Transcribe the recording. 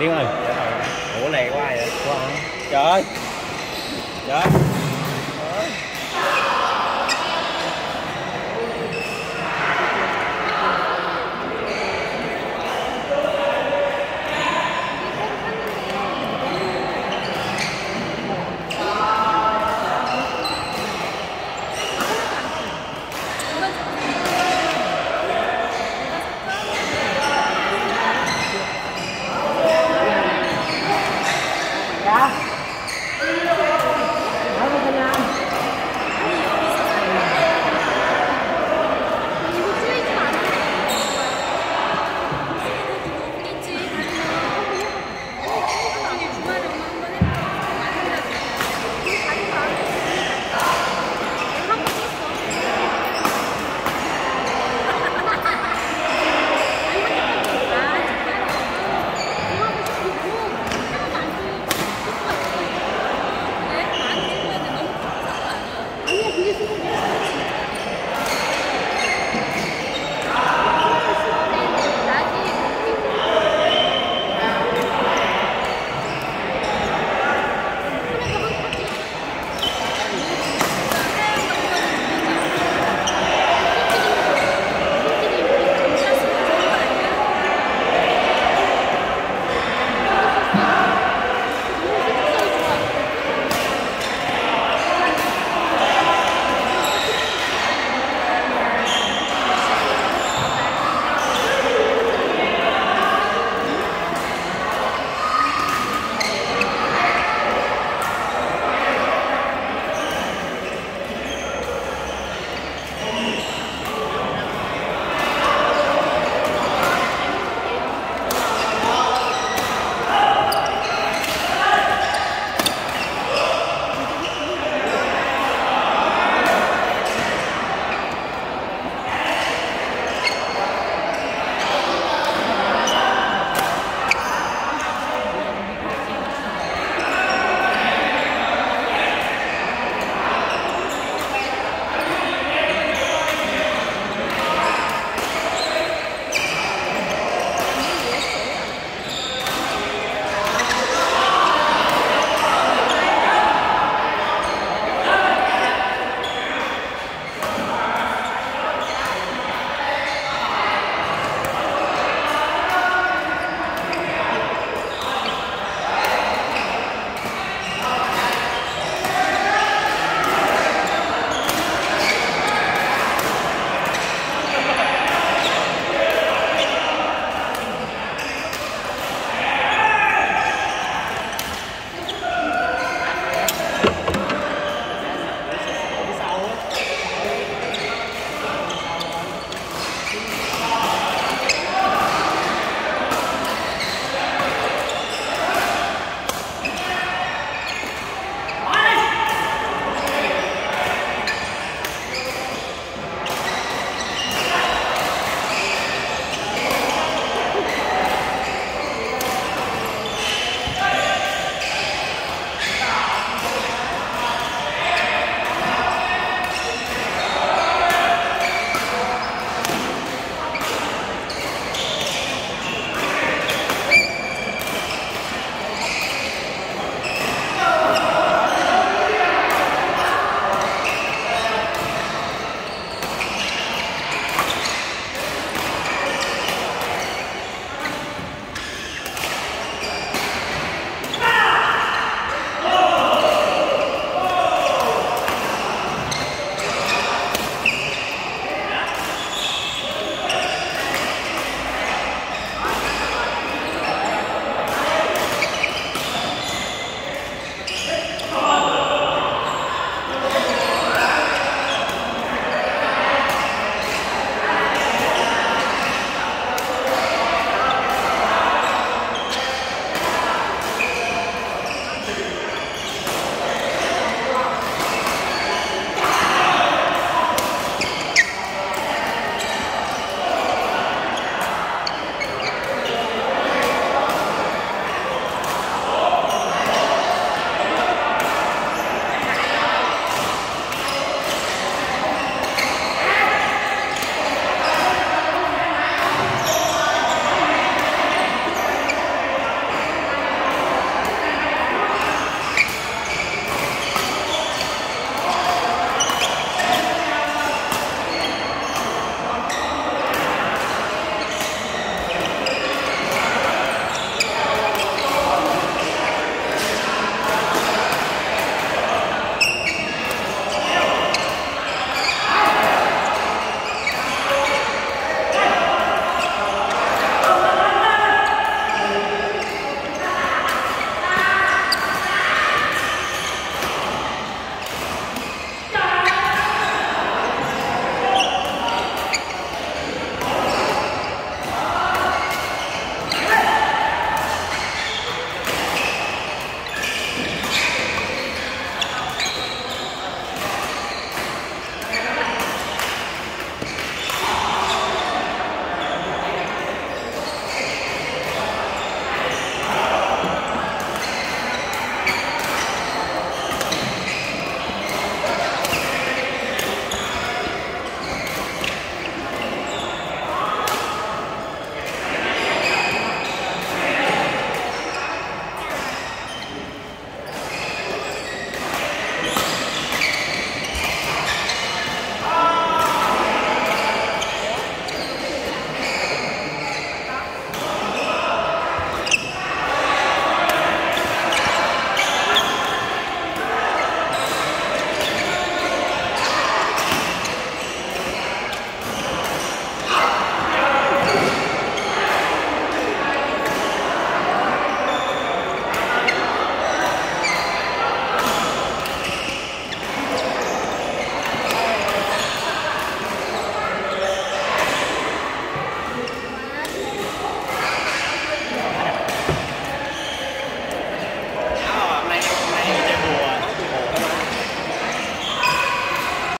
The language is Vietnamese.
Điên ơi. Ủa lẹ quá vậy? Trời ơi. Trời